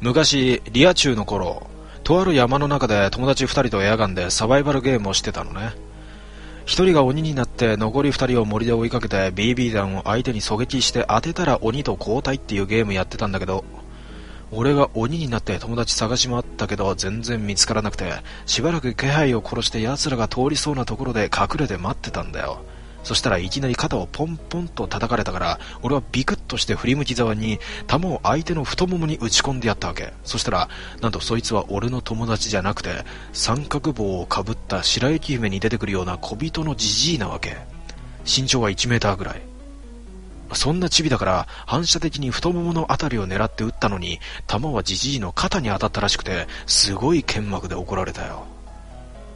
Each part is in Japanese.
昔、リア充の頃、とある山の中で友達2人とエアガンでサバイバルゲームをしてたのね。1人が鬼になって残り2人を森で追いかけて BB 弾を相手に狙撃して当てたら鬼と交代っていうゲームやってたんだけど、俺が鬼になって友達探し回ったけど全然見つからなくて、しばらく気配を殺して奴らが通りそうなところで隠れて待ってたんだよ。そしたらいきなり肩をポンポンと叩かれたから、俺はビクッとして振り向きざわに、弾を相手の太ももに打ち込んでやったわけ。そしたら、なんとそいつは俺の友達じゃなくて、三角棒をかぶった白雪姫に出てくるような小人のじじいなわけ。身長は1メーターぐらい。そんなチビだから反射的に太もものあたりを狙って撃ったのに、弾はじじいの肩に当たったらしくて、すごい剣幕で怒られたよ。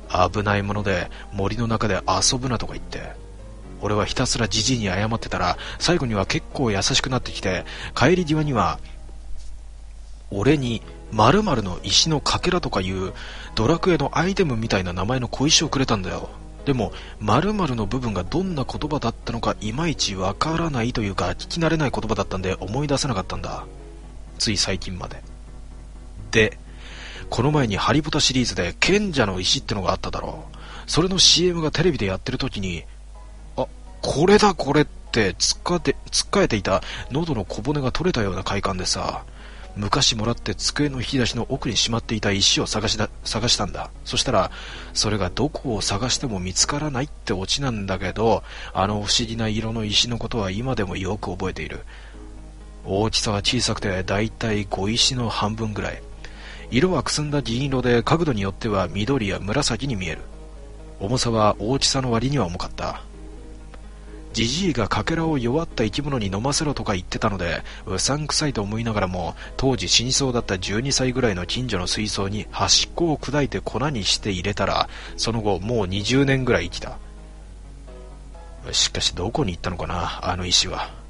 危ないもので森の中で遊ぶなとか言って。俺はひたすらじじいに謝ってたら、最後には結構優しくなってきて、帰り際には、俺に〇〇の石のかけらとかいうドラクエのアイテムみたいな名前の小石をくれたんだよ。でも、〇〇の部分がどんな言葉だったのかいまいちわからないというか聞き慣れない言葉だったんで思い出せなかったんだ。つい最近まで。で、この前にハリポタシリーズで賢者の石ってのがあっただろう。それの CM がテレビでやってる時に、これだこれってつっかて、つっかえていた喉の小骨が取れたような快感でさ、昔もらって机の引き出しの奥にしまっていた石を探しだ探したんだ。そしたら、それがどこを探しても見つからないってオチなんだけど、あの不思議な色の石のことは今でもよく覚えている。大きさは小さくてだいたい小石の半分ぐらい。色はくすんだ銀色で角度によっては緑や紫に見える。重さは大きさの割には重かった。じじいがかけらを弱った生き物に飲ませろとか言ってたので、うさんくさいと思いながらも、当時死にそうだった12歳ぐらいの近所の水槽に端っこを砕いて粉にして入れたら、その後もう20年ぐらい生きた。しかしどこに行ったのかな、あの石は。